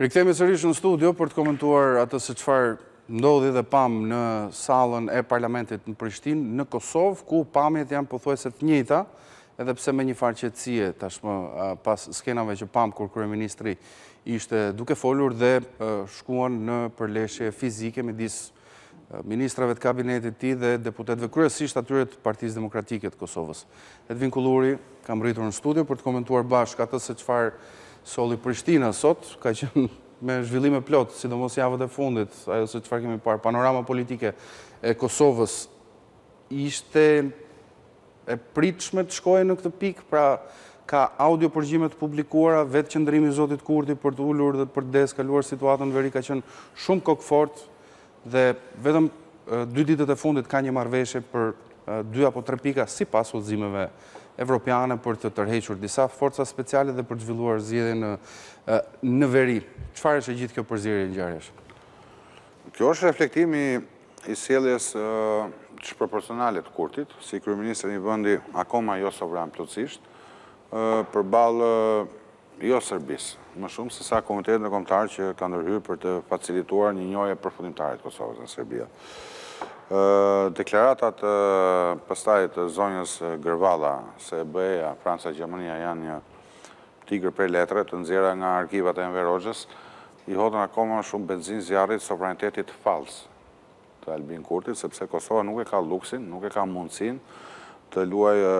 Rikthehemi sërish në studio për të komentuar atë se çfarë ndodhi dhe pamë në sallën e parlamentit në Prishtinë, në Kosovë, ku pamjet janë pothuajse të njëjta, edhe pse me një farë qetësie tashmë pas skenave që pamë kur kryeministri ishte duke folur dhe shkuan në përleshje fizike midis ministrave të kabinetit të tij dhe deputetëve kryesisht atyre të Partisë Demokratike të Kosovës. Edvin Kulluri ka mbërritur në studio për të komentuar bashkë atë se çfarë solli Prishtina sot, ka qenë me zhvillime plot, sidomos javët e fundit, ajo se çfarë kemi parë, panorama politike e Kosovës ishte e pritshme të shkojë në këtë pikë, pra ka audiopërgjime të publikuara, vetë qëndrimi i zotit Kurti për të ulur dhe për të deeskaluar situatën në veri ka qenë shumë kokëfortë dhe vetëm dy ditët e fundit ka një marrëveshje për dy apo tre pika sipas udhëzimeve evropiane për të tërhequr disa forca speciale dhe për të zhvilluar zgjedhje në në veri. Çfarë është e gjithë kjo përzierje ngjarjesh? Kjo është reflektim i i sjelljes çproporcionale të Kurtit, si kryeministër i një vendi akoma jo sovran plotësisht, përballë jo Serbisë, më shumë se sa komunitetit ndërkombëtar që ka ndërhyrë për të facilituar një njohje përfundimtare të Kosovës nga Serbia. Deklaratat pastaj të zonjës Gërvalla se BE-ja, Franca, Gjermania janë një tigër prej letre, të nxjerra nga arkivat e Enver Hoxhës, I hodhën akoma shumë benzinë zjarrit sovranitetit fals të Albin Kurtit, sepse Kosova nuk e ka luksin, nuk e ka mundësinë të luajë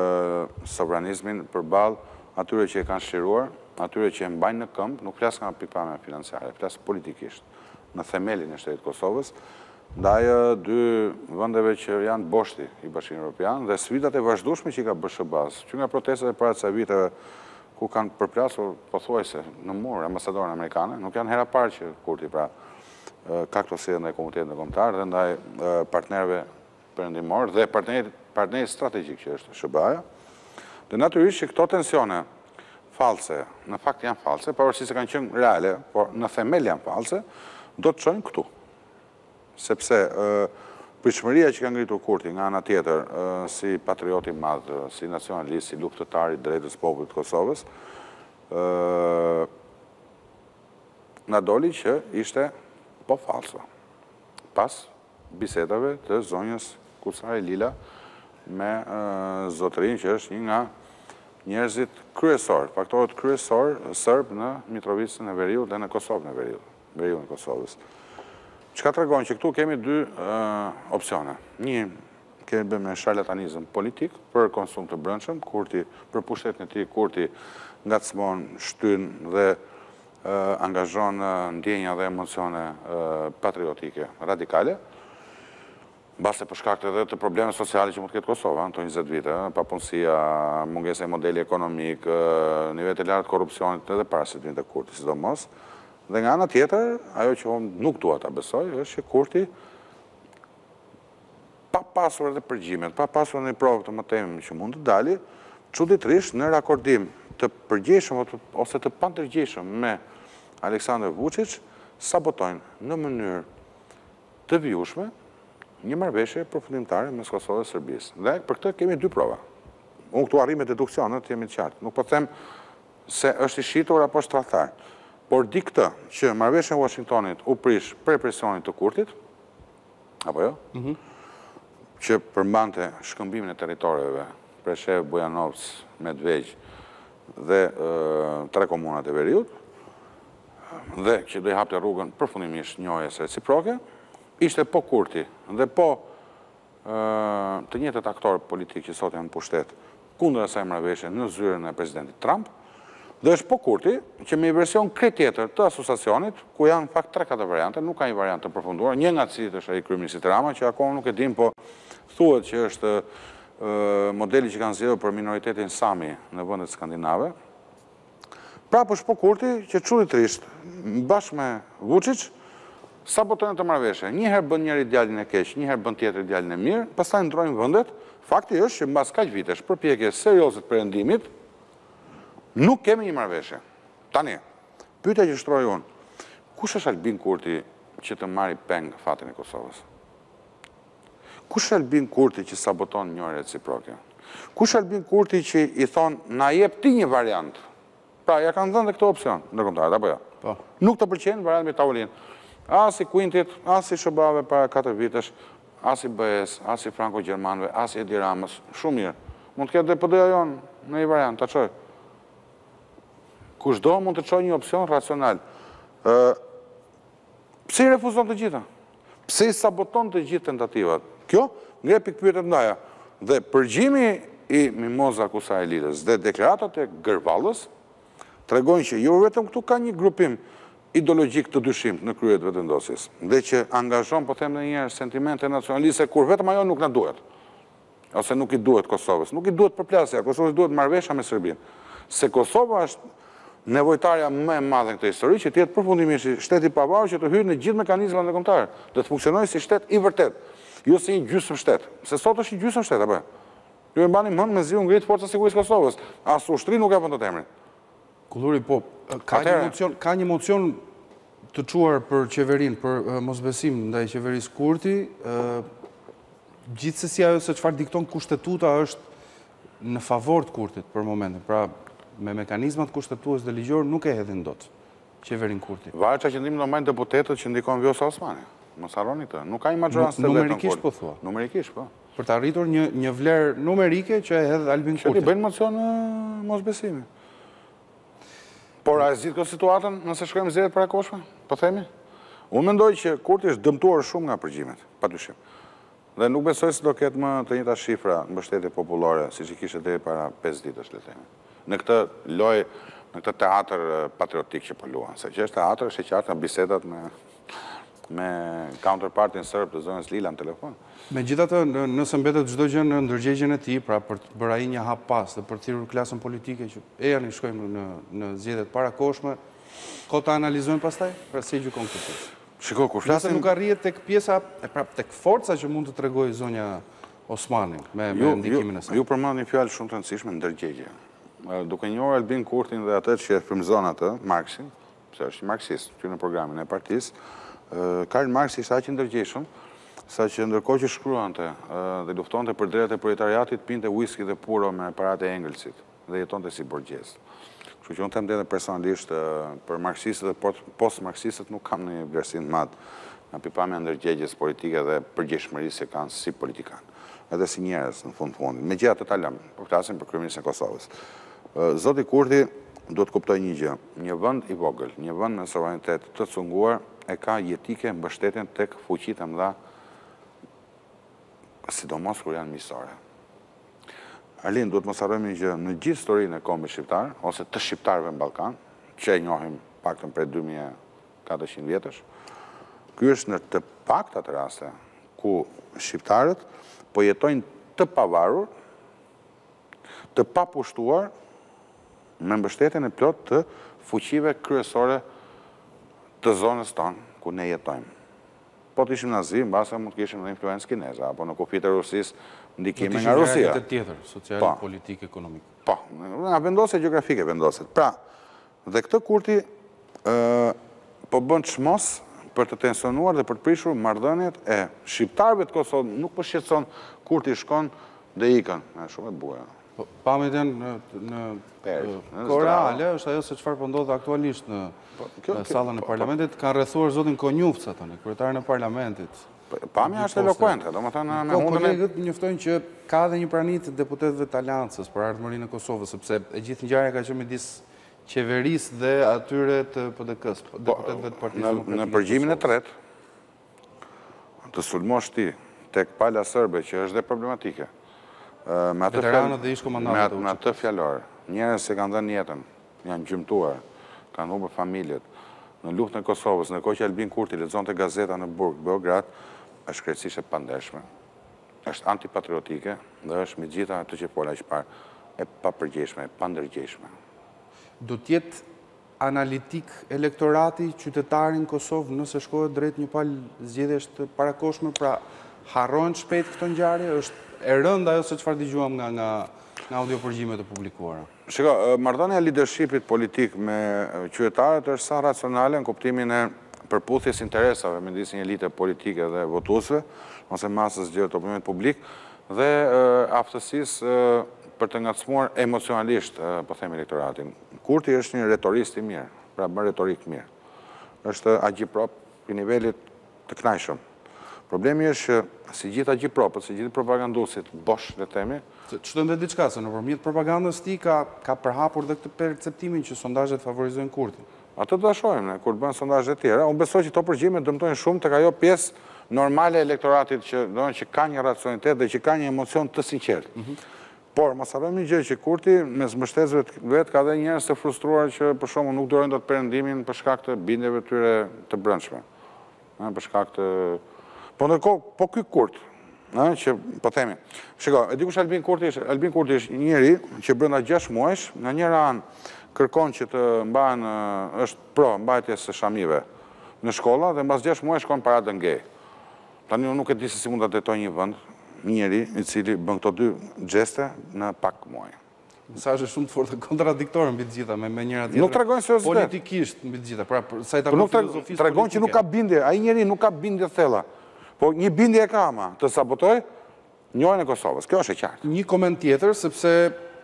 sovranizmin përballë atyre që e kanë çliruar, atyre që e mbajnë në këmbë, nuk flas nga pikëpamja financiare, flas politikisht, në themelin e shtetit të Kosovës, ndaj dy vendeve që janë boshti i Bashkimit Evropian dhe sfidat e vazhdueshme që i ka bërë SHBA-së, që nga protestat e para para ca viteve ku kanë përplasur pothuajse në mur ambasadoren amerikane, nuk janë hera e parë që Kurti pra ka këto sjellje ndaj komunitetit ndërkombëtar dhe ndaj partnerëve perëndimorë dhe partnerit strategjik që është SHBA-ja. Dhe natyrisht që këto tensione false, në fakt janë false, pavarësisht se kanë qenë reale, por në themel janë false, do të çonin këtu. Sepse, pritshmëria që ka ngritur Kurti, nga ana tjetër, si patriot i madh, si nacionalist, si luftëtar i të drejtës së popullit të Kosovës, na doli që ishte po fallco, pas bisedave të zonjës Kusari Lila me zotërinë që është një nga njerëzit kryesorë, faktorët kryesorë serbë në Mitrovicën e Veriut dhe në Kosovën e Veriut. Veriun e Kosovës. Çka tregon që këtu kemi dy opsione. Një, kemi të bëjmë me sharlatanizëm politik për konsum të brendshëm, Kurti për pushtetin e tij, Kurti ngacmon, shtyn dhe angazhon ndjenja dhe emocione patriotike, radikale. Mbase për shkak edhe të problemeve sociale që mund të ketë Kosova në këto njëzet vite, papunësia, mungesa e një modeli ekonomik, nivelet e larta të korrupsionit edhe para se të vinte Kurti sidomos, dhe nga ana tjetër, ajo që unë nuk dua ta besoj, është që Kurti pa pasur edhe përgjimet, pa pasur ndonjë provë të mëtejshme që mund të dali, çuditërisht në rakordim të përgjegjshëm ose të pandërgjegjshëm me Aleksandër Vuçiç, sabotojnë në mënyrë të vijushme një marrëveshje përfundimtare mes Kosovës e Serbisë. Dhe për këtë kemi dy prova. Unë këtu arrij me deduksion, të jemi të qartë. Nuk po them se është i shitur apo është tradhtar. Por di këtë, që marrëveshja e Uashingtonit u prish prej presionit të Kurtit, apo jo, që përmbante shkëmbimin e territoreve, Preshevë, Bujanovc, Medvegjë dhe tre komunat e veriut, dhe që do i hapte rrugën përfundimisht njohjes reciproke, ishte po Kurti dhe po të njëjtët aktorë politikë që sot janë në pushtet kundër asaj marrëveshje në zyrën e Presidentit Trump, dhe është po Kurti që me një version krejt tjetër të asociacionit, ku janë në fakt tre-katër variante, nuk ka një variant të përfunduar, një nga të cilit është ai i kryeministrit Rama, që akoma nuk e dimë, po thuhet që është modeli që kanë zgjedhur për minoritetin sami në vendet skandinave, Prapë është po Kurti që çuditërisht, bashkë me Vuçiç, sabotojnë atë marrëveshje. Një herë bën njëri djalin e keq, një herë bën tjetri djalin e mirë, pastaj ndrojnë vendet. Fakti është që mbas kaq vitesh përpjekje serioze të Perëndimit, nuk kemi një marrëveshje. Tani, pyetja që shtroj unë, kush është Albin Kurti që të marri peng fatin e Kosovës? Kush është Albin Kurti që saboton njohjen reciproke? Kush është Albin Kurti që i thonë na jep ti një variant? Pra ja kanë dhënë dhe këtë opsion ndërkombëtarët apo jo? Po. Nuk të pëlqen varianti në tavolinë. As i Kuintit, as i SHBA-ve para katër vitesh, as i BE-s, as i franko-gjermanëve, as i Edi Ramës. Shumë mirë. Mund të ketë dhe PD-ja jonë një variant, ta çojë. Kushdo mund të çojë një opsion racional. Ë Pse i refuzon të gjitha? Pse i saboton të gjithë tentativat? Kjo ngre pikëpyetje të mëdha. Dhe përgjimi i Mimoza Kusari-Lilës dhe deklaratat e Gërvallës tregojnë që jo vetëm këtu ka një grupim ideologjik të dyshimtë në krye të Vetëvendosjes, dhe që angazhon, po them edhe një herë, sentimente nacionaliste kur vetëm ajo nuk na duhet. ose nuk i duhet Kosovës. Nuk i duhet përplasja, Kosovës i duhet marrëveshja me Serbinë. Se Kosova është nevojtarja më e madhe në këtë histori që të jetë përfundimisht si shtet i pavarur që të hyjë në gjithë mekanizmat ndërkombëtarë, dhe të funksionojë si shtet i vërtetë, jo si një gjysmështet. Se sot është një gjysmështet, apo jo? Ju e mbani mend mezi u ngrit Forca e Sigurisë së Kosovës, as ushtri nuk ia vunë dot emrin. Kulluri, po, ka një mocion, ka një mocion të çuar për qeverinë, për mosbesim ndaj qeverisë Kurti, gjithsesi ajo se çfarë dikton kushtetuta është në favor të Kurtit për momentin. Pra, me mekanizmat kushtetues dhe ligjor nuk e hedhin dot qeverinë Kurti. Varet çfarë qëndrimi do mbajnë deputetët që ndikon Vjosa Osmani. Mos harroni këtë. Nuk ka një maxhorancë të vetëm Kurti. Numerikisht po thua. Numerikisht, po. Për të arritur një një vlerë numerike që e hedh Albin Kurti. Që t'i bëjnë mocion mosbesimi. Por a e zgjidh kjo situatën nëse shkojmë në zgjedhje të parakohshme? Po themi? Unë mendoj që Kurti është dëmtuar shumë nga përgjimet, padyshim. Dhe nuk besoj se do ketë më të njëjta shifra mbështetje popullore siç i kishte deri para pesë ditësh, le të themi. Në këtë lojë, në këtë teatër patriotik që po luan, se që është teatër është e qartë nga bisedat me me counterpartin serb të zonjës Lila në telefon. Megjithatë, nëse mbetet çdo gjë në ndërgjegjen e tij, pra për të bërë ai një hap pas dhe për të thirrur klasën politike që ejani shkojmë në në zgjedhje të parakohshme, kot ta analizojmë pastaj, pra si e gjykon këtë punë. Shiko, kur flasim Nëse nuk arrihet tek pjesa, pra tek forca që mund të tregojë zonja Osmani me ndikimin e saj. Ju përmendët një fjalë shumë të rëndësishme, ndërgjegje. Duke njohur Albin Kurtin dhe atë që e frymëzon atë, Marksin, Pse është një marksist, që në programin e partisë, Karl Marx ishte aq i ndërgjegjshëm, saqë ndërkohë që shkruante dhe luftonte për të drejtat e proletariatit, pinte whisky dhe puro me paratë e Engelsit dhe jetonte si borgjez. Kështu që unë them dhe personalisht për marxistët dhe post marxistët nuk kam ndonjë vlerësim të madh nga pikëpamja e ndërgjegjes politike dhe përgjegjshmërisë që kanë si politikanë edhe si njerëz në fund të fundit. Megjithatë ta lëmë, po flasim për kryeministrin e Kosovës. Zoti Kurti duhet të kuptojë një gjë, një vend i vogël, një vend me sovranitet të cunguar e ka jetike mbështetjen tek fuqitë e mëdha sidomos kur janë miqësore. Arlind, duhet të mos harrojmë një gjë, në gjithë historinë e kombit shqiptar, ose të shqiptarëve në Ballkan, që e njohim paktën prej dy mijë e katërqind vjetësh, ky është ndër të paktat raste ku shqiptarët po jetojnë të pavarur të papushtuar me mbështetjen e plotë të fuqive kryesore të zonës tonë ku ne jetojmë. Po të ishim në Azi, mbase mund të kishim edhe influencë kineze, apo në kufijtë e Rusisë, ndikime nga Rusia. Do të ishim kontekst tjetër, social, politik, ekonomik. Po, nga vendosja gjeografike vendoset. Pra, Dhe këtë Kurti po bën çmos për të tensionuar dhe për të prishur marrëdhëniet e shqiptarëve të Kosovës. Nuk më shqetëson Kurti shkon dhe ikën e shumë e bukur. Pamjet janë në në kohë reale, është ajo se çfarë po ndodh aktualisht në sallën e parlamentit, kanë rrethuar zotin Konjufca tani, kryetarin e parlamentit. Pamja është elokuente, domethënë me hundën e... Kolegët njoftojnë që ka dhe një prani të deputetëve të Aleancës për Ardhmërinë e Kosovës, sepse e gjithë ngjarja ka qenë midis qeverisë dhe atyre të PDK-së, po, deputetëve të Partisë Demokratike të Kosovës. Në përgjimin e tretë, të sulmosh ti tek pala serbe, që është dhe problematike, me atë fjalor, njerës që kanë dhënë jetën, Janë gjymtuar, kanë humbur familjet. Në luftën e Kosovës, në kohë që Albin Kurti lexonte gazeta në burg Beograd, është krejtësisht e pandershme, është antipatriotike dhe është me gjitha ato që fola qëparë, e papërgjegjshme, e pandërgjegjshme. Do të jetë analitik elektorati, qytetari në Kosovë nëse shkohet drejt një palë zgjedhjesh të parakohshme, pra harrohen shpejt këto ngjarje, është e rëndë ajo se çfarë dëgjuam nga nga audiopërgjimet e publikuara? Shiko, marrëdhënia e lidershipit politik me qytetarët është sa racionale në kuptimin e përputhjes së interesave midis një elite politike dhe votuesve, ose masës së gjerë të opinionit publik, dhe aftësisë për të ngacmuar emocionalisht, po them elektoratin. Kurti është një retorist i mirë, pra bën retorikë mirë. Është agjiprop i nivelit Të kënaqshëm. Problemi është që si gjithë agjipropët, si gjithë propaganduesit bosh le të themi, Shtoj dhe diçka, se nëpërmjet propagandës së tij ka përhapur dhe këtë perceptimin që sondazhet favorizojnë Kurtin. Atë ta shohim ne, kur të bëhen sondazhet e tjera. Unë besoj që këto përgjime dëmtojnë shumë tek ajo pjesë normale e elektoratit që domethënë që ka një racionalitet dhe që ka një emocion të sinqertë. Por, mos harrojmë një gjë që Kurti, mes mbështetësve të vet ka dhe njerëz të frustruar që, për shembull, nuk durojnë dot Perëndimin për shkak të bindjeve të tyre të brendshme, ëh, për shkak të Po ndërkohë, po ky Kurt, ëh, që po themi. Shiko, e di kush Albin Kurti është? Albin Kurti është një njeri që brenda gjashtë muajsh, nga njëra anë kërkon që të mbahen, është pro mbajtjes së shamive në shkolla dhe mbas gjashtë muajsh shkon në paradën gej. Tani unë nuk e di se si mund ta drejtojë një vend një njeri i cili bën këto dy gjeste në pak muaj. Mesazhe shumë të forta, kontradiktore mbi të gjitha me me njëra tjetrën. Nuk tregon seriozitet. Politikisht mbi të gjitha, pra për sa i takon filozofisë politike. Po nuk tregon që nuk ka bindje, ai njeri nuk ka bindje të thella. Po një bindje e ka ama, të sabotojë Njohjen e Kosovës. Kjo është e qartë. Një koment tjetër, sepse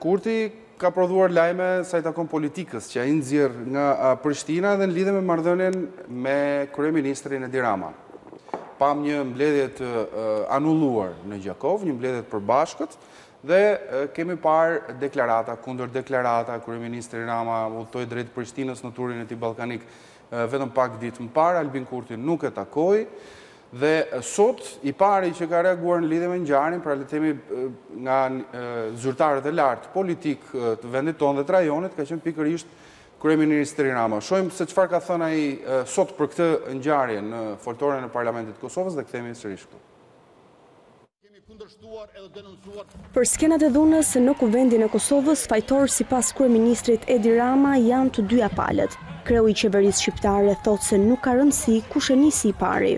Kurti ka prodhuar lajme sa i takon politikës që ai nxjerr nga Prishtina edhe në lidhje me marrëdhënien me kryeministrin Edi Rama. Pamë një mbledhje të anulluar në Gjakovë, një mbledhje të përbashkët dhe kemi parë deklarata kundër deklarata, kryeministri Rama udhëtoi drejt Prishtinës në turin e tij ballkanik. Vetëm pak ditë më parë Albin Kurti nuk e takoi dhe sot i pari që ka reaguar në lidhje me ngjarjen, pra le të themi nga zyrtarët e lartë politik të vendit tonë dhe të rajonit ka qenë pikërisht kryeministri Rama. Shohim se çfarë ka thënë ai sot për këtë ngjarje në foltoren e Parlamentit të Kosovës dhe kthehemi sërish këtu. Për skenat e dhunës në Kuvendin e Kosovës, fajtorë sipas kryeministrit Edi Rama janë të dyja palët. Kreu i qeverisë shqiptare thotë se nuk ka rëndësi kush e nisi i pari.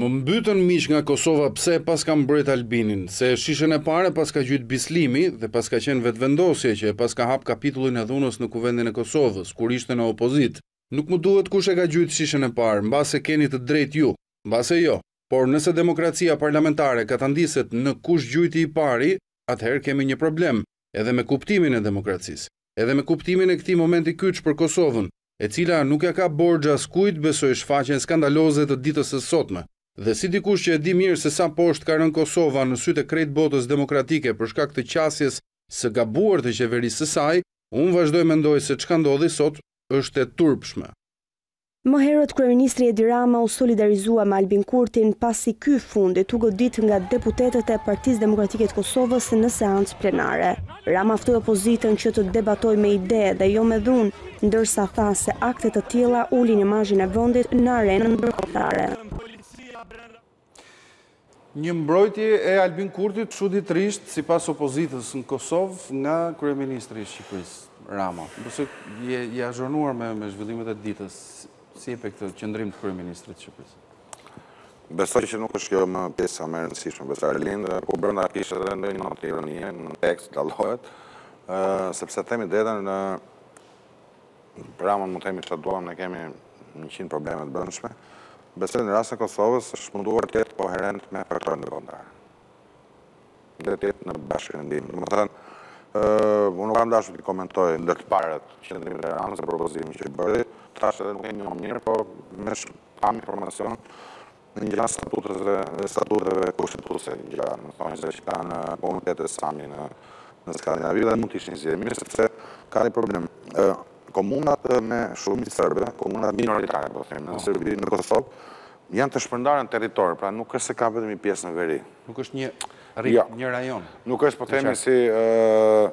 Më mbytën miq nga Kosova pse e paska mbrojt Albinin, se shishen e parë e paska gjujt Bislimi dhe paska qenë Vetëvendosja që e paska hap kapitullin e dhunës në Kuvendin e Kosovës, kur ishte në opozitë. Nuk më duhet kush e ka gjujtë shishen e parë, mbase keni të drejtë ju, mbase jo, por nëse demokracia parlamentare katandiset në kush gjujti i pari, atëherë kemi një problem, edhe me kuptimin e demokracisë, edhe me kuptimin e këtij momenti kyç për Kosovën, e cila nuk ja ka borxh askujt, besoj shfaqjen skandaloze të ditës së sotme. Dhe si dikush që e di mirë se sa poshtë ka rënë Kosova në sytë e krejt botës demokratike për shkak të qasjes së gabuar të qeverisë së saj, unë vazhdoj mendoj se çka ndodhi sot është e turpshme. Më herët kryeministri Edi Rama u solidarizua me Albin Kurtin pasi ky i fundit u godit nga deputetët e Partisë Demokratike të Kosovës në seancë plenare. Rama ftoi opozitën që të debatojë me ide dhe jo me dhunë, ndërsa tha se akte të tilla ulin imazhin e vendit në arenën ndërkombëtare. Një mbrojtje e Albin Kurtit çuditërisht sipas opozitës në Kosovë nga kryeministri i Shqipërisë, Rama. Besoj je i azhornuar me me zhvillimet e ditës. Si e pe këtë qëndrim të kryeministrit të Shqipërisë? Besoj që nuk është kjo më pjesa më e rëndësishme për sa kohë që brenda kishte edhe ndonjë notë ironie në tekst, dallohet, sepse të themi të drejtën, Për Ramën mund të themi çfarë duam, ne kemi njëqind probleme të brendshme. Besoj në rastin e Kosovës është munduar të jetë koherent me faktorët ndërkombëtarë. Duhet të jetë në bashkërendim. Domethënë, unë nuk kam dashur të komentoj ndër të parët qëndrimet e Ramës dhe propozimin që bëri. Tash edhe nuk e njoh mirë, por me çfarë kam informacion Në ngjarë statuteve dhe statuseve kushtetuese në ngjarë, në thonjë se që kanë komunitete sami në në Skandinavi dhe mund të ishin zgjidhje. Mirëpo se ka një problem. Komunat me shumicë serbe, komunat minoritare po them, në Serbi, në Kosovë, janë të shpërndarë në territor, pra nuk është se ka vetëm një pjesë në veri. Nuk është një rip, jo. një rajon. Nuk është po themi si ë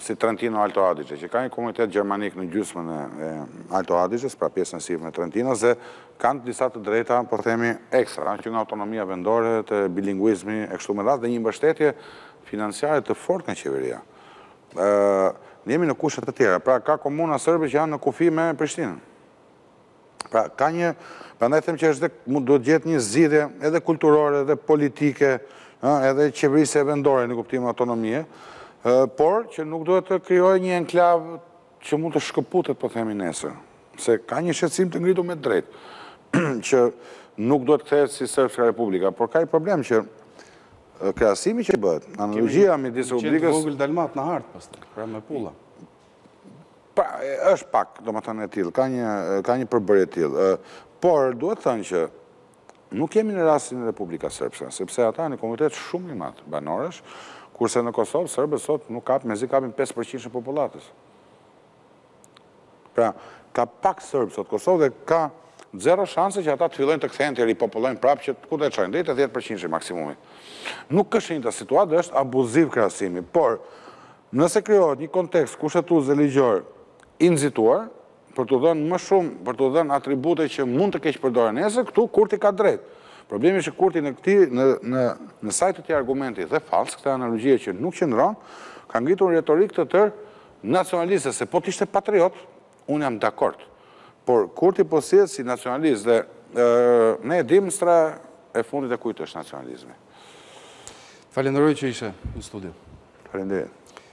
si Trentino Alto Adige, që ka një komunitet gjermanik në gjysmën e Alto Adiges, pra pjesën e sipërme të Trentinos dhe Kanë disa të drejta, po themi, ekstra, që nga autonomia vendore, te bilinguizmi e kështu me radhë, dhe një mbështetje financiare të fortë nga qeveria. Ë, ne jemi në kushte të tjera. Pra, ka komuna serbe që janë në kufi me Prishtinën. Pra, ka një, prandaj them që është dhe duhet gjetë një zgjidhje edhe kulturore, edhe politike, ë, edhe qeverisje vendore në kuptim autonomie, ë, por që nuk duhet të krijojë një enklavë që mund të shkëputet po themi nesër, se ka një shqetësim të ngritur me të drejtë, që nuk duhet të kthehet si Sërpska Republika, por ka një problem që krahasimi që bëhet, analogjia midis Republikës... Kemi një qen të vogël dalmat në hartë pastaj, pra me pulla. Pra, është pak, domethënë e tillë, ka një ka një përbërje të tillë. Por duhet thënë që Nuk jemi në rastin e Republika Srpska, sepse ata janë një komunitet shumë i madh banorësh, kurse në Kosovë serbët sot nuk kapin, mezi kapin pesë përqind të popullatës. Pra, ka pak sërbë sot Kosovë dhe ka zero shanse që ata të fillojnë të kthehen të ripopullojnë prapë që kuotën ta çojnë, deri te 10%-shi maksimumi. Nuk është e njëjta situatë dhe është abuziv krahasimi, por nëse krijohet një kontekst kushtetues dhe ligjor i nxituar, për t'u dhënë më shumë, për t'u dhënë atribute që mund të keqpërdoren nesër, këtu Kurti ka të drejtë. Problemi është që Kurti në këti, në, në, në sajë të këtij argumenti dhe fals, kësaj analogjie që nuk qëndron, ka ngritur një retorikë të tërë nacionaliste, se po të ishte patriot, unë jam dakord. Por Kurti po sillet si nacionalist dhe ne e dimë streha e fundit e kujt është nacionalizmi. Falenderoj që ishe në studio. Faleminderit.